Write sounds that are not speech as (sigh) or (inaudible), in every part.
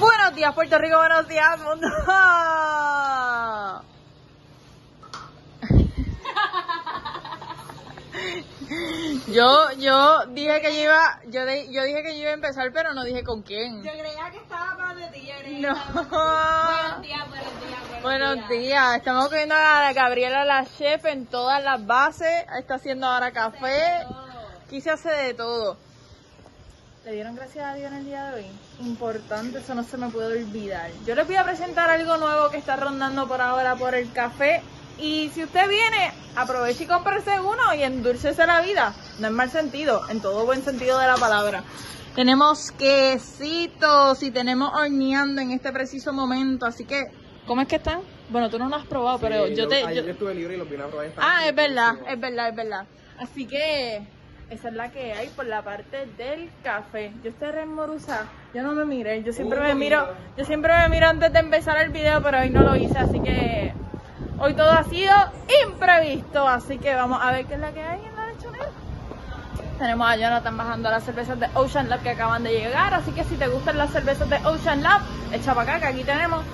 Buenos días, Puerto Rico, buenos días, mundo. (laughs) Yo, yo dije que yo iba, yo, de- yo dije que yo iba a empezar, pero no dije con quién. Yo creía que estaba para de ti, No. Buenos días, buenos días, Buenos días, estamos comiendo a Gabriela la chef en todas las bases, está haciendo ahora café, quise hacer de todo. ¿Le dieron gracias a Dios en el día de hoy? Importante, eso no se me puede olvidar. Yo les voy a presentar algo nuevo que está rondando por ahora por el café. Y si usted viene, aproveche y cómprese uno y endulcese la vida. No en mal sentido, en todo buen sentido de la palabra. Tenemos quesitos y tenemos horneando en este preciso momento. Así que, ¿cómo es que están? Bueno, tú no lo has probado, pero yo te... Ayer yo- yo estuve libre y los vine a probar. Ah, es verdad, es verdad, es verdad. Así que esa es la que hay por la parte del café. Yo estoy remorusa, yo no me miré, yo siempre me miro, yo siempre me miro antes de empezar el video, pero hoy no lo hice, así que hoy todo ha sido imprevisto, así que vamos a ver qué es la que hay en la lechonera. Tenemos a Jonathan bajando las cervezas de Ocean Lab que acaban de llegar, así que si te gustan las cervezas de Ocean Lab, echa para acá que aquí tenemos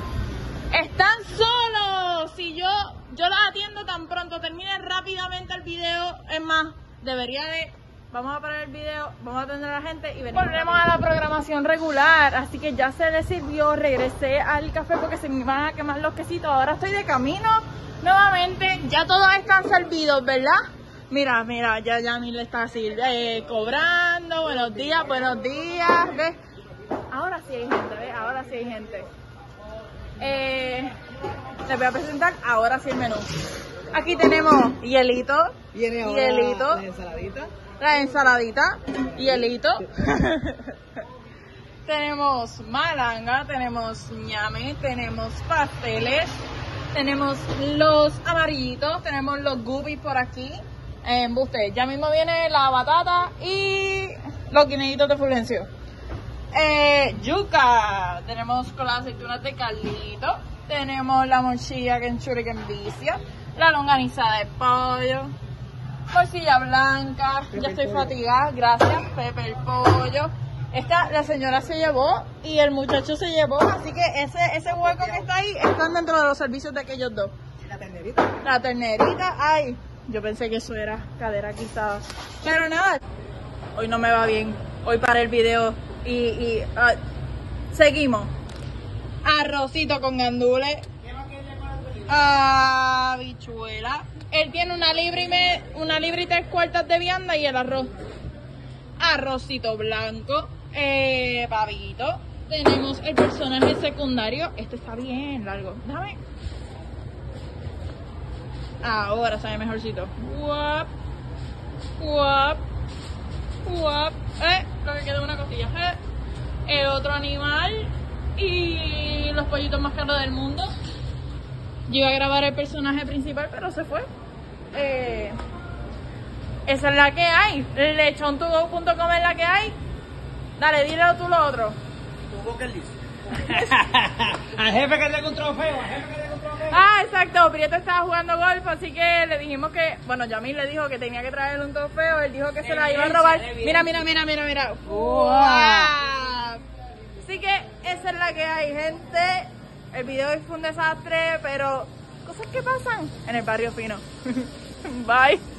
están solos. Si yo, yo las atiendo tan pronto termine rápidamente el video, es más, debería de. Vamos a parar el video, vamos a atender a la gente y venimos. Volvemos a la programación regular, así que ya se le sirvió, regresé al café porque se me iban a quemar los quesitos. Ahora estoy de camino nuevamente, ya todos están servidos, ¿verdad? Mira, mira, ya Yamil está así, eh, cobrando, buenos días, buenos días, ¿ves? Ahora sí hay gente, ¿ves? Ahora sí hay gente. Eh, les voy a presentar ahora sí el menú. Aquí tenemos hielito, Viene ahora hielito, la ensaladita. La ensaladita, hielito. (laughs) tenemos malanga, tenemos ñame, tenemos pasteles, tenemos los amarillitos, tenemos los guppies por aquí. Embuste, ya mismo viene la batata y los guineitos de Fulgencio. Eh, yuca, tenemos con las aceitunas de Carlito, tenemos la morcilla que enchuri que envicia, la longaniza de pollo, morcilla blanca, ya estoy fatigada, gracias, Pepe el pollo. Esta, la señora se llevó y el muchacho se llevó, así que ese, ese hueco que está ahí están dentro de los servicios de aquellos dos. La ternerita. La ternerita, ay, yo pensé que eso era cadera quizás. Pero nada, hoy no me va bien. Hoy para el video y, y ah, seguimos. Arrocito con gandules. Habichuela. Él tiene una libra y, me- una libra y tres cuartas de vianda y el arroz. Arrocito blanco. Eh, pavito. Tenemos el personaje secundario. Este está bien largo. Déjame. Ahora sabe mejorcito. Guap. Guap. Guap. Eh, lo que queda una costilla. Eh. El otro animal. Y los pollitos más caros del mundo. Yo iba a grabar el personaje principal, pero se fue. Eh, esa es la que hay. Lechontugo.com es la que hay. Dale, dile tú lo otro. Tuvo que dice. (laughs) al jefe que tenga un trofeo, al jefe que tenga un trofeo. Ah, exacto. Prieto estaba jugando golf, así que le dijimos que, bueno, Yamil le dijo que tenía que traerle un trofeo. Él dijo que se la iba a robar. Mira, mira, mira, mira, mira. Guau. Así que esa es la que hay, gente. El video fue un desastre, pero cosas que pasan en el barrio fino. (laughs) Bye.